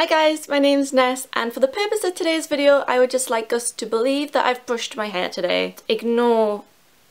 Hi guys, my name's Ness and for the purpose of today's video I would just like us to believe that I've brushed my hair today. Ignore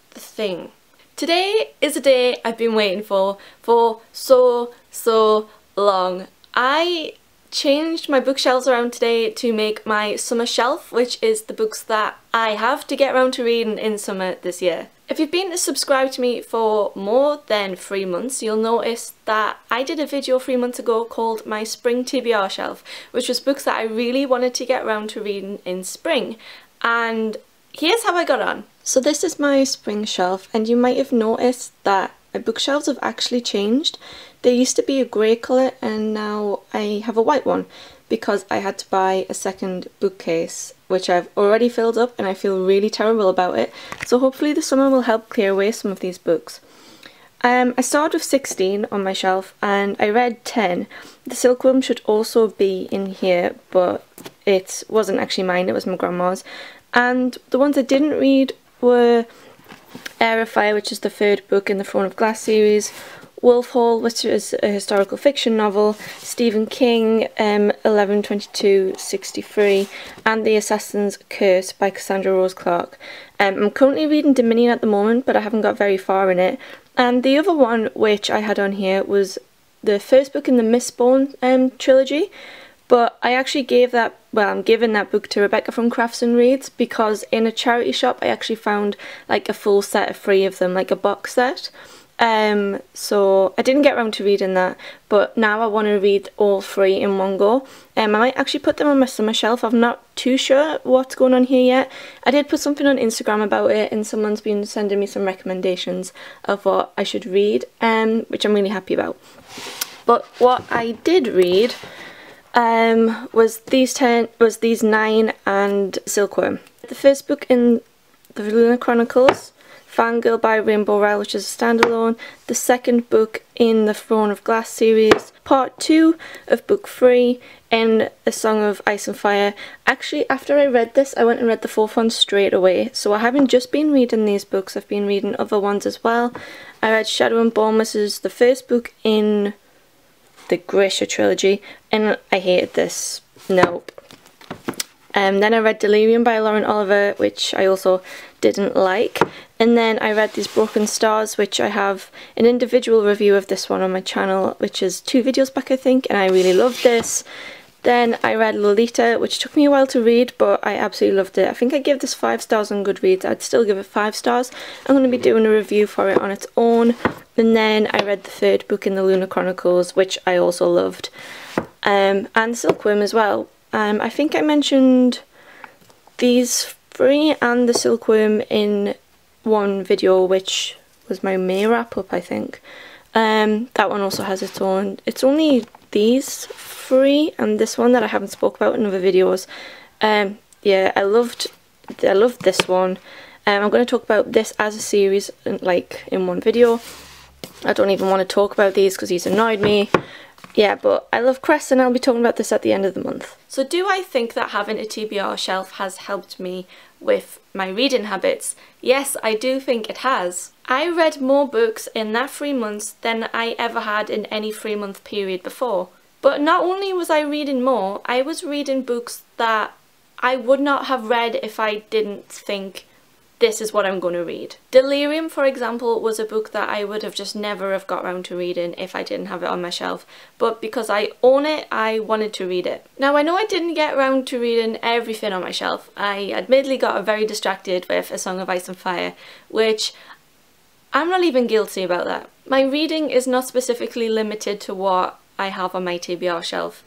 the thing. Today is a day I've been waiting for for so so long. I changed my bookshelves around today to make my summer shelf which is the books that I have to get around to reading in summer this year. If you've been subscribed to me for more than three months, you'll notice that I did a video three months ago called my spring TBR shelf, which was books that I really wanted to get around to reading in spring. And here's how I got on. So this is my spring shelf and you might have noticed that my bookshelves have actually changed. They used to be a grey colour and now I have a white one because I had to buy a second bookcase which I've already filled up and I feel really terrible about it so hopefully the summer will help clear away some of these books. Um, I started with 16 on my shelf and I read 10. The Silkworm should also be in here but it wasn't actually mine, it was my grandma's. And the ones I didn't read were Heir of Fire which is the third book in the Throne of Glass series, Wolf Hall, which is a historical fiction novel, Stephen King, um, 112263, and The Assassin's Curse by Cassandra Rose Clarke. Um, I'm currently reading Dominion at the moment, but I haven't got very far in it. And the other one which I had on here was the first book in the Mistborn um, trilogy, but I actually gave that, well, I'm giving that book to Rebecca from Crafts and Reads because in a charity shop I actually found like a full set of three of them, like a box set. Um, so I didn't get around to reading that, but now I want to read all three in one go. Um, I might actually put them on my summer shelf. I'm not too sure what's going on here yet. I did put something on Instagram about it, and someone's been sending me some recommendations of what I should read, um, which I'm really happy about. But what I did read um, was these ten, was these nine, and Silkworm. The first book in the Lunar Chronicles Fangirl by Rainbow Rowell, which is a standalone, the second book in the Throne of Glass series, part two of book three in A Song of Ice and Fire. Actually, after I read this, I went and read the fourth one straight away. So I haven't just been reading these books, I've been reading other ones as well. I read Shadow and Bone, which is the first book in the Grisha trilogy, and I hated this. Nope. Um, then I read Delirium by Lauren Oliver, which I also didn't like. And then I read these Broken Stars, which I have an individual review of this one on my channel, which is two videos back I think, and I really loved this. Then I read Lolita, which took me a while to read, but I absolutely loved it. I think I gave this 5 stars on Goodreads. I'd still give it 5 stars. I'm going to be doing a review for it on its own. And then I read the third book in the Lunar Chronicles, which I also loved. Um, and Silkworm as well. Um, I think I mentioned these three and the Silkworm in one video which was my May wrap up I think. Um, that one also has its own, it's only these three and this one that I haven't spoke about in other videos. Um, yeah, I loved, I loved this one. Um, I'm going to talk about this as a series like in one video. I don't even want to talk about these because these annoyed me. Yeah, but I love Cress and I'll be talking about this at the end of the month. So do I think that having a TBR shelf has helped me with my reading habits? Yes, I do think it has. I read more books in that three months than I ever had in any three month period before. But not only was I reading more, I was reading books that I would not have read if I didn't think this is what I'm going to read. Delirium, for example, was a book that I would have just never have got around to reading if I didn't have it on my shelf, but because I own it, I wanted to read it. Now, I know I didn't get around to reading everything on my shelf. I admittedly got very distracted with A Song of Ice and Fire, which I'm not even guilty about that. My reading is not specifically limited to what I have on my TBR shelf.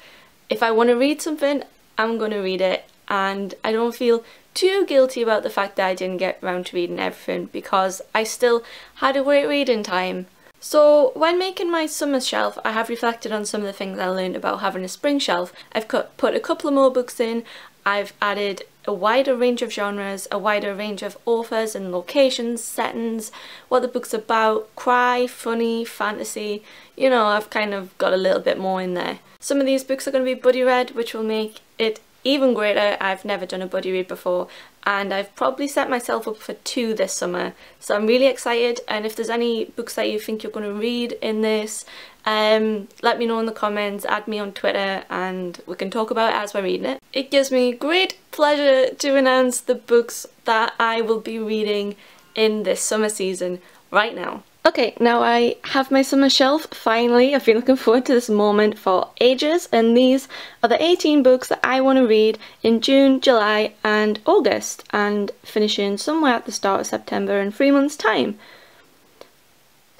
If I want to read something, I'm going to read it and I don't feel too guilty about the fact that I didn't get around to reading everything because I still had a great reading time. So when making my summer shelf I have reflected on some of the things I learned about having a spring shelf. I've put a couple of more books in, I've added a wider range of genres, a wider range of authors and locations, settings, what the book's about, cry, funny, fantasy, you know I've kind of got a little bit more in there. Some of these books are going to be buddy read which will make it even greater, I've never done a buddy read before and I've probably set myself up for two this summer so I'm really excited and if there's any books that you think you're going to read in this Um, let me know in the comments, add me on Twitter and we can talk about it as we're reading it. It gives me great pleasure to announce the books that I will be reading in this summer season right now. Okay, now I have my summer shelf, finally. I've been looking forward to this moment for ages, and these are the 18 books that I want to read in June, July and August, and finishing somewhere at the start of September in three months' time.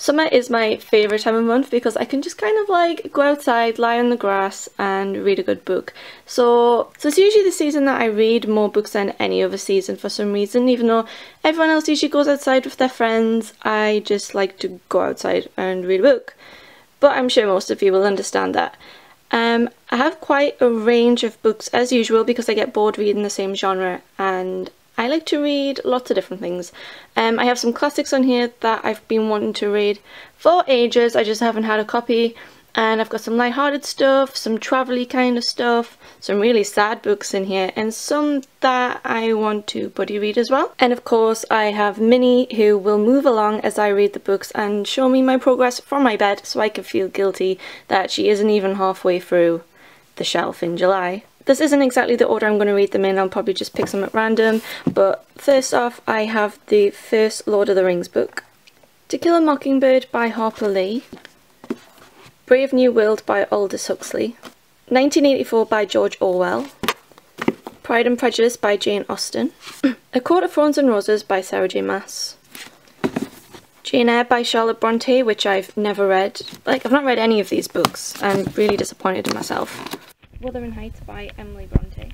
Summer is my favourite time of month because I can just kind of like go outside, lie on the grass and read a good book. So, so it's usually the season that I read more books than any other season for some reason. Even though everyone else usually goes outside with their friends, I just like to go outside and read a book. But I'm sure most of you will understand that. Um, I have quite a range of books as usual because I get bored reading the same genre and I like to read lots of different things. Um, I have some classics on here that I've been wanting to read for ages, I just haven't had a copy. And I've got some light-hearted stuff, some travel kind of stuff, some really sad books in here, and some that I want to buddy read as well. And of course I have Minnie who will move along as I read the books and show me my progress from my bed so I can feel guilty that she isn't even halfway through the shelf in July. This isn't exactly the order I'm going to read them in, I'll probably just pick some at random, but first off I have the first Lord of the Rings book. To Kill a Mockingbird by Harper Lee, Brave New World by Aldous Huxley, 1984 by George Orwell, Pride and Prejudice by Jane Austen, A Court of Thorns and Roses by Sarah J Maas, Jane Eyre by Charlotte Bronte, which I've never read. Like, I've not read any of these books. I'm really disappointed in myself. Wuthering Heights by Emily Bronte.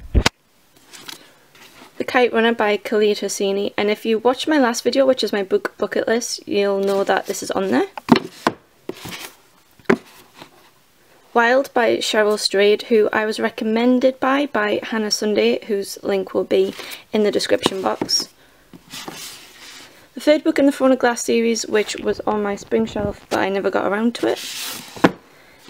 The Kite Runner by Khaled Hosseini and if you watch my last video which is my book bucket list you'll know that this is on there. Wild by Cheryl Strayed who I was recommended by by Hannah Sunday whose link will be in the description box. The third book in the Throne of Glass series which was on my spring shelf but I never got around to it.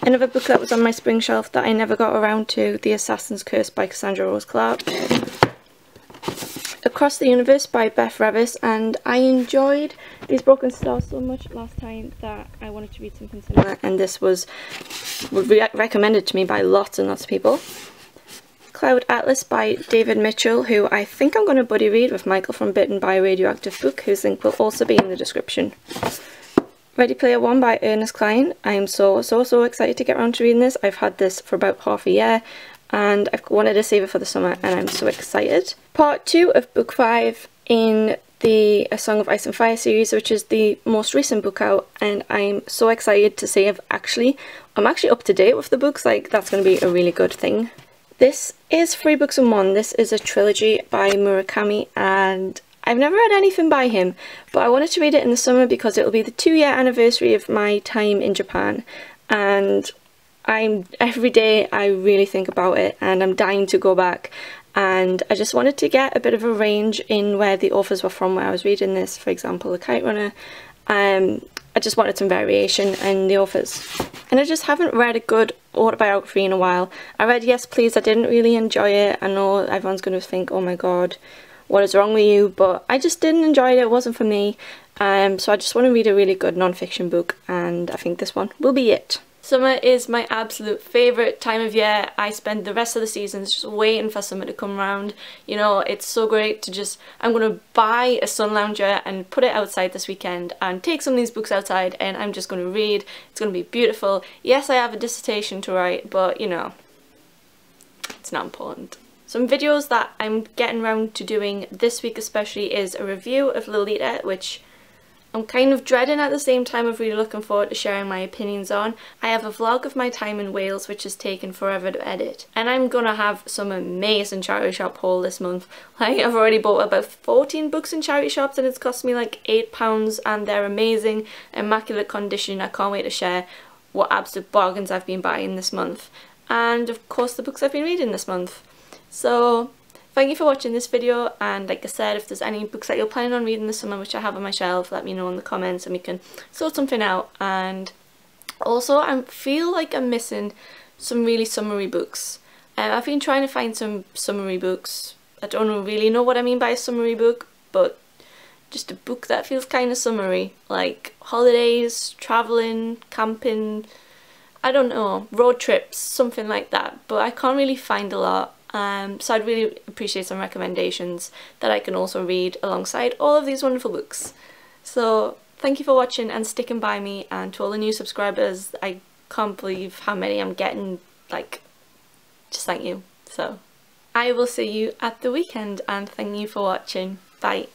Another book that was on my spring shelf that I never got around to, The Assassin's Curse by Cassandra Rose Clarke. Across the Universe by Beth Revis and I enjoyed these Broken Stars so much last time that I wanted to read something similar and this was re recommended to me by lots and lots of people. Cloud Atlas by David Mitchell who I think I'm going to buddy read with Michael from Bitten by Radioactive Book whose link will also be in the description. Ready Player One by Ernest Cline. I am so, so, so excited to get around to reading this. I've had this for about half a year and I've wanted to save it for the summer and I'm so excited. Part 2 of Book 5 in the A Song of Ice and Fire series, which is the most recent book out, and I'm so excited to say I've actually, I'm actually up to date with the books, like that's going to be a really good thing. This is three books in one. This is a trilogy by Murakami and I've never read anything by him, but I wanted to read it in the summer because it'll be the two year anniversary of my time in Japan and I'm every day I really think about it and I'm dying to go back and I just wanted to get a bit of a range in where the authors were from where I was reading this, for example, The Kite Runner. Um, I just wanted some variation in the authors. And I just haven't read a good autobiography in a while. I read Yes Please, I didn't really enjoy it. I know everyone's going to think, oh my god, what is wrong with you but I just didn't enjoy it it wasn't for me um, so I just want to read a really good non-fiction book and I think this one will be it. Summer is my absolute favourite time of year. I spend the rest of the seasons just waiting for summer to come around. You know, it's so great to just, I'm going to buy a sun lounger and put it outside this weekend and take some of these books outside and I'm just going to read. It's going to be beautiful. Yes, I have a dissertation to write, but you know, it's not important. Some videos that I'm getting around to doing this week especially is a review of Lolita, which I'm kind of dreading at the same time of really looking forward to sharing my opinions on. I have a vlog of my time in Wales which has taken forever to edit and I'm gonna have some amazing charity shop haul this month. Like I've already bought about 14 books in charity shops and it's cost me like £8 and they're amazing, immaculate condition. I can't wait to share what absolute bargains I've been buying this month and of course the books I've been reading this month. So thank you for watching this video and like I said if there's any books that you're planning on reading this summer which I have on my shelf let me know in the comments and we can sort something out and also I feel like I'm missing some really summery books. Um, I've been trying to find some summery books. I don't really know what I mean by a summery book but just a book that feels kind of summery like holidays, travelling, camping, I don't know, road trips, something like that. But I can't really find a lot. Um, so I'd really appreciate some recommendations that I can also read alongside all of these wonderful books. So thank you for watching and sticking by me and to all the new subscribers, I can't believe how many I'm getting, like, just thank you. So I will see you at the weekend and thank you for watching. Bye.